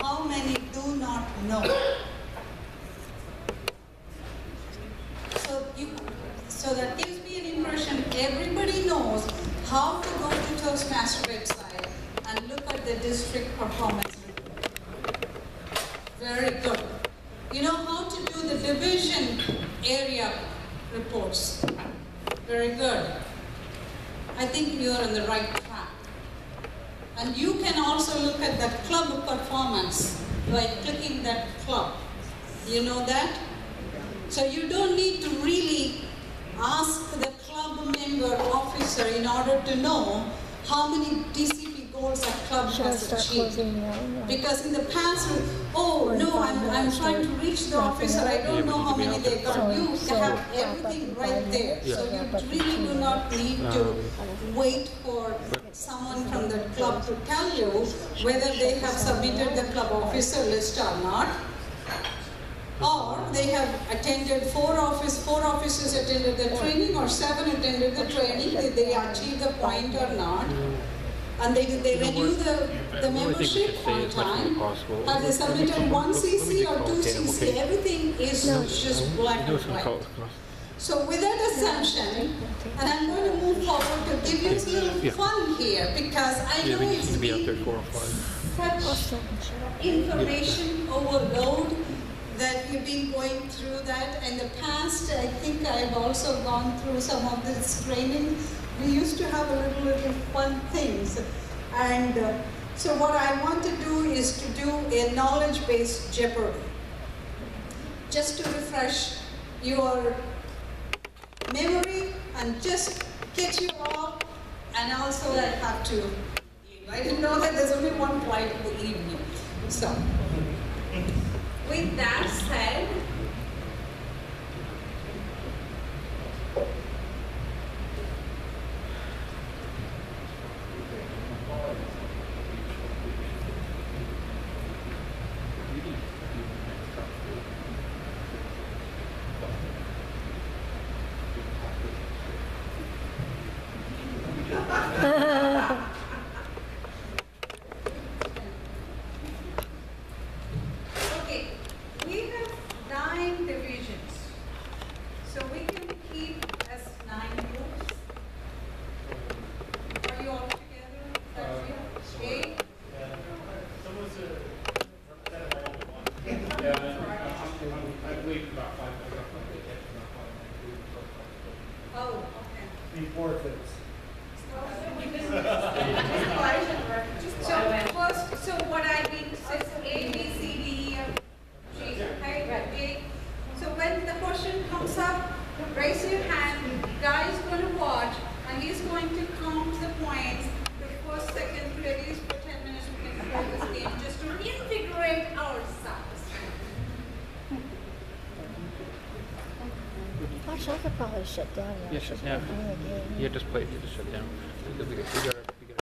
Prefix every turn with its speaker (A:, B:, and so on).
A: How many do not know? So you, so that gives me an impression everybody knows how to go to Toastmaster website and look at the district performance report. Very good. You know how to do the division area reports. Very good. I think you're on the right. And you can also look at that club performance by clicking that club. You know that? So you don't need to really ask the club member officer in order to know how many DCP goals a club has achieved.
B: closing.
A: Because in the past, oh, no, I'm, I'm trying to reach the officer, I don't know how many they got. You have everything right there. So you really do not need to wait for someone from the club to tell you whether they have submitted the club officer list or not. Or they have attended four office, four officers attended the training or seven attended the training, did they achieve the point or not? And they, did they renew the, the
C: I really think we should
A: membership
C: stay
A: on
C: as much as
A: time? Have they submitted one CC or two CC?
C: okay.
A: Everything is just black
C: No,
A: and white. So with that assumption, and I'm going to move forward to give you a little
C: Yeah.
A: fun here because I
C: Yeah,
A: know
C: we need
A: it's
C: to be out there
A: been
C: four
A: such information overload that you've been going through that. In the past, I think I've also gone through some of this training. We used to have a little, little fun things. And uh, so what I want to do is to do a knowledge-based Jeopardy. Just to refresh your memory and just get you all, and also I have to, I didn't know that there's only one flight in the evening. So, with that said, Okay, we have nine divisions. So we can keep as nine groups. Are you all together? Is that you? Eight?
D: I believe about five, I got probably about five.
A: Oh, okay.
D: Before fits.
A: Oh, so first, so what I did is A, B, C, D, E, F, G, right, A. So when the question comes up, raise your hand, guy is going to watch, and he's going to count the points. The first, second, third, at least for ten minutes, we can play this game, just to invigorate ourselves.
B: Actually, I could probably shut down.
C: Yeah, shut down. Yeah, just play, just shut down. We got- we got